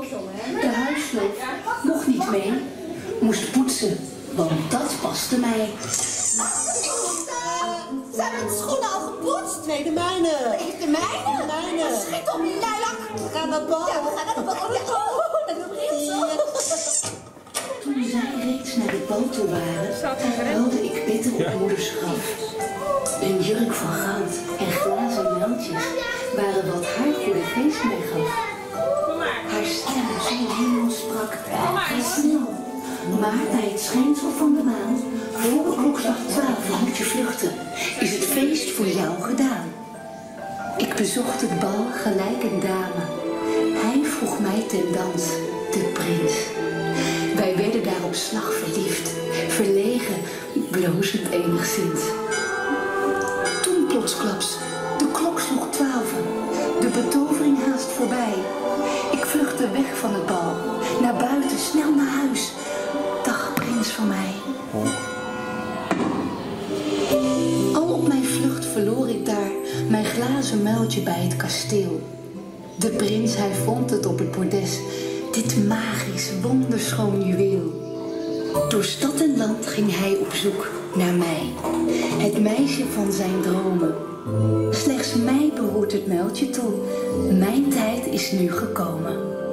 De huissloof mocht niet mee, moest poetsen, want dat paste mij. Zijn mijn schoenen al gepoetst? Nee, de mijne. Is de mijne? De mijne. Schiet op, Lilac. We gaan naar bal. Ja, we gaan naar de bal. Ja, dat zo. Toen zij reeds naar de bal toe waren, huilde ik bitter op moeders graf. Een jurk van goud en glazen muiltjes waren wat haar voor de feest mij gaf. Stem zo hemel sprak, ga snel. Maar bij het schijnsel van de maan, voor klokslag twaalf moet je vluchten, is het feest voor jou gedaan. Ik bezocht het bal gelijk een dame. Hij vroeg mij ten dans, de prins. Wij werden daar op slag verliefd, verlegen, blozend enigszins. Toen plotsklaps, de klok sloeg twaalfen, de betovering haast voorbij. Vluchtte weg van het bal, naar buiten, snel naar huis. Dag prins van mij. Al op mijn vlucht verloor ik daar mijn glazen muiltje bij het kasteel. De prins, hij vond het op het bordes, dit magisch, wonderschoon juweel. Door stad en land ging hij op zoek naar mij, het meisje van zijn dromen. Slechts mij behoort het muiltje toe, mijn tijd is nu gekomen.